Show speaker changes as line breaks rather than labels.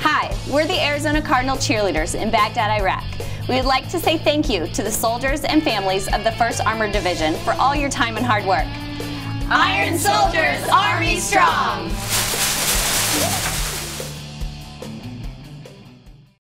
Hi, we're the Arizona Cardinal cheerleaders in Baghdad, Iraq. We would like to say thank you to the soldiers and families of the 1st Armored Division for all your time and hard work.
Iron Soldiers,